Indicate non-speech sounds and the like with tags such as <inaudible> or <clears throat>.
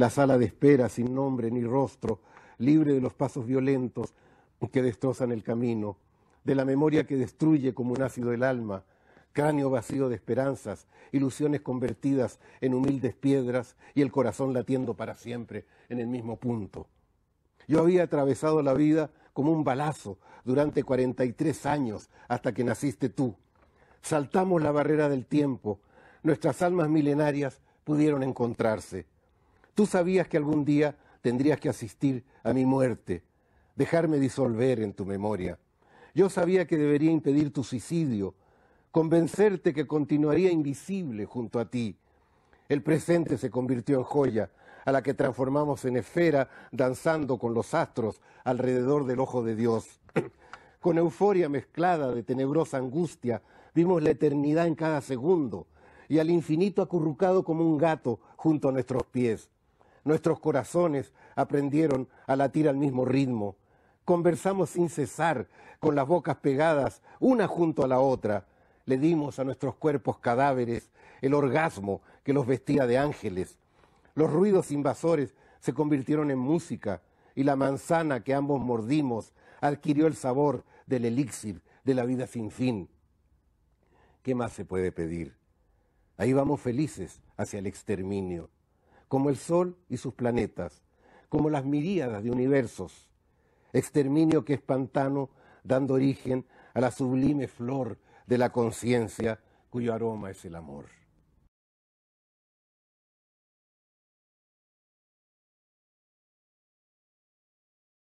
la sala de espera sin nombre ni rostro, libre de los pasos violentos que destrozan el camino, de la memoria que destruye como un ácido el alma, cráneo vacío de esperanzas, ilusiones convertidas en humildes piedras y el corazón latiendo para siempre en el mismo punto. Yo había atravesado la vida como un balazo durante 43 años hasta que naciste tú. Saltamos la barrera del tiempo, nuestras almas milenarias pudieron encontrarse. Tú sabías que algún día tendrías que asistir a mi muerte, dejarme disolver en tu memoria. Yo sabía que debería impedir tu suicidio, convencerte que continuaría invisible junto a ti. El presente se convirtió en joya, a la que transformamos en esfera, danzando con los astros alrededor del ojo de Dios. <clears throat> con euforia mezclada de tenebrosa angustia, vimos la eternidad en cada segundo y al infinito acurrucado como un gato junto a nuestros pies. Nuestros corazones aprendieron a latir al mismo ritmo. Conversamos sin cesar, con las bocas pegadas, una junto a la otra. Le dimos a nuestros cuerpos cadáveres el orgasmo que los vestía de ángeles. Los ruidos invasores se convirtieron en música y la manzana que ambos mordimos adquirió el sabor del elixir de la vida sin fin. ¿Qué más se puede pedir? Ahí vamos felices hacia el exterminio como el Sol y sus planetas, como las miríadas de universos, exterminio que es pantano, dando origen a la sublime flor de la conciencia cuyo aroma es el amor.